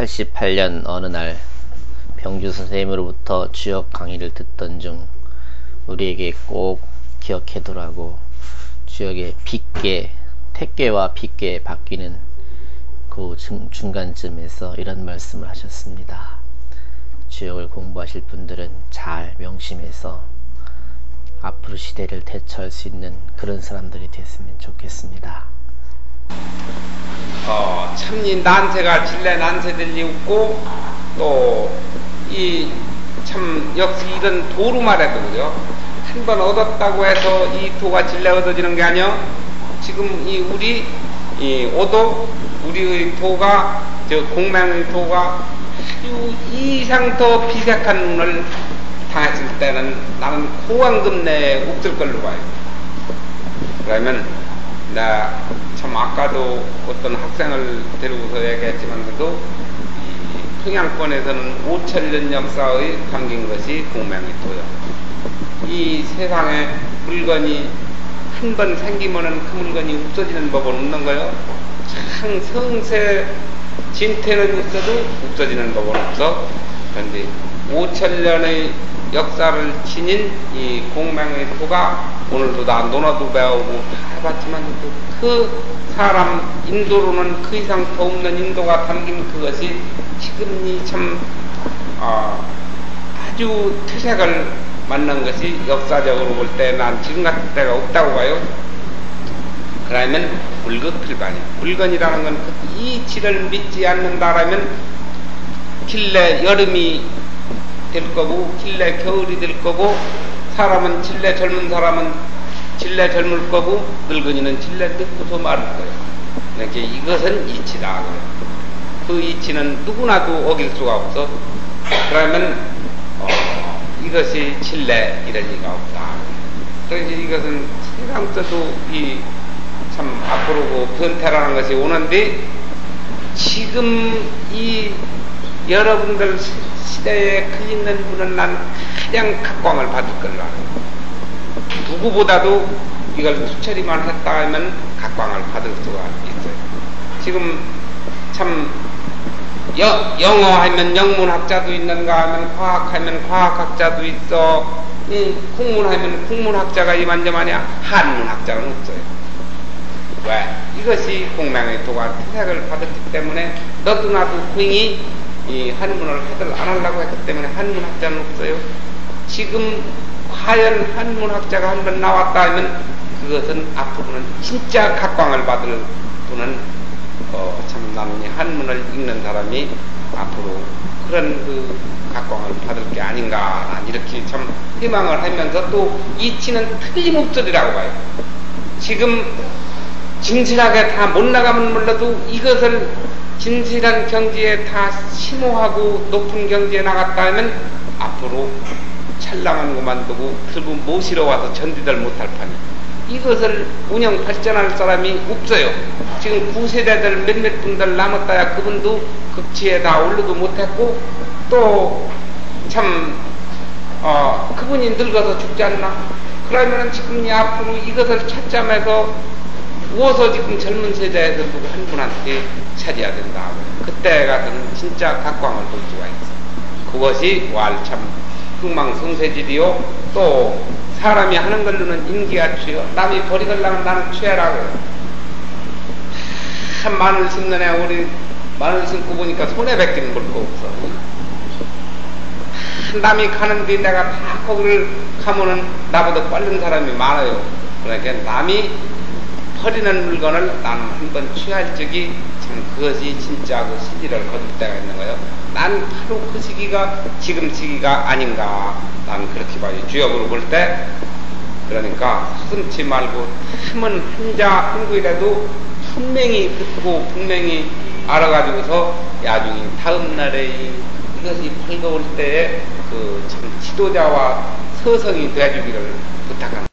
1988년 어느 날 병주 선생님으로부터 주역 강의를 듣던 중 우리에게 꼭 기억해두라고 주역의 빗계, 택계와 빗계 바뀌는 그 중, 간쯤에서 이런 말씀을 하셨습니다. 주역을 공부하실 분들은 잘 명심해서 앞으로 시대를 대처할 수 있는 그런 사람들이 됐으면 좋겠습니다. 어, 참니 난세가 진래 난세들이 없고 또 이 참 역시 이런 도로 말해도 그죠 한 번 얻었다고 해서 이 도가 진래 얻어지는 게 아니요 지금 이 우리 이 오도 우리의 도가 저 공명의 도가 아주 이상 더 비색한 눈을 당했을 때는 나는 호황금 내에 없을 걸로 봐요. 그러면 나 참 아까도 어떤 학생을 데리고서 얘기했지만 그래도 평양권에서는 5천년 역사의 담긴 것이 공명의 도요. 이 세상에 물건이 한 번 생기면은 그 물건이 없어지는 법은 없는 거요. 참 성세 진태는 있어도 없어지는 법은 없어. 그런데 5천년의 역사를 지닌 이 공명의 토가 오늘도 다 논어도 배우고 다 해봤지만 그 사람 인도로는 그 이상 더 없는 인도가 담긴 그것이 지금 이 참 어, 아주 퇴색을 만난 것이 역사적으로 볼 때 난 지금 같은 때가 없다고 봐요. 그러면 물거필반이야. 물건이라는 건그 이치를 믿지 않는다라면 길래 여름이 될 거고 길래 겨울이 될 거고 사람은 질래 젊은 사람은 질래 젊을 거고 늙은이는 질래 늙고서 마를 거예요. 그러니까 이것은 이치다. 그 이치는 누구나도 어길 수가 없어. 그러면 어, 이것이 칠래 이럴 리가 없다. 그래서 이것은 세상서도 이 참 앞으로 그 변태라는 것이 오는데 지금 이 여러분들 시대에 걸리는 분은 난 가장 각광을 받을 걸로 알아요. 누구보다도 이걸 수처리만 했다 하면 각광을 받을 수가 있어요. 지금 참 여, 영어 하면 영문학자도 있는가 하면 과학 하면 과학학자도 있어. 이 국문 하면 국문학자가 이만저만이야. 한문학자는 없어요. 왜? 이것이 공명의 도가 태색을 받았기 때문에 너도 나도 궁이 이 한문을 해들 안 하려고 했기 때문에 한문학자는 없어요. 지금 과연 한문학자가 한 번 나왔다 하면 그것은 앞으로는 진짜 각광을 받을 분은 어, 참 남이 한문을 읽는 사람이 앞으로 그런 그 각광을 받을 게 아닌가 이렇게 참 희망을 하면서 또 이치는 틀림없으리라고 봐요. 지금 진실하게 다 못 나가면 몰라도 이것을 진실한 경지에 다 심오하고 높은 경지에 나갔다 하면 앞으로 찰랑한 것만 두고 결국 모시러 와서 전디들 못할 판이 이것을 운영 발전할 사람이 없어요. 지금 구세대들 몇몇 분들 남았다야 그분도 급치에 다 올르도 못했고 또참 어, 그분이 늙어서 죽지 않나? 그러면 지금 이 앞으로 이것을 찾자면서 무엇서 지금 젊은 세대에서 누구 한 분한테 차려야 된다. 그때 가서는 진짜 각광을 볼 수가 있어. 그것이 왈참 흥망성쇠질이요. 또 사람이 하는 걸로는 인기가 취요. 남이 버리걸라면 나는 취해라고요. 한 마늘 심는 애 우리 마늘 심고 보니까 손에 뱉기는 볼 거 없어. 남이 가는데 내가 다 거기를 가면은 나보다 빠른 사람이 많아요. 그러니까 남이 버리는 물건을 나는 한 번 취할 적이 참 그것이 진짜 그 시기를 거둘 때가 있는 거예요. 난 바로 그 시기가 지금 시기가 아닌가. 난 그렇게 봐요. 주역으로 볼 때. 그러니까 숨지 말고 한번 한자 한구이라도 분명히 듣고 분명히 알아가지고서 야중에 다음 날에 이것이 밝아올 때에 그 참 지도자와 서성이 되어주기를 부탁합니다.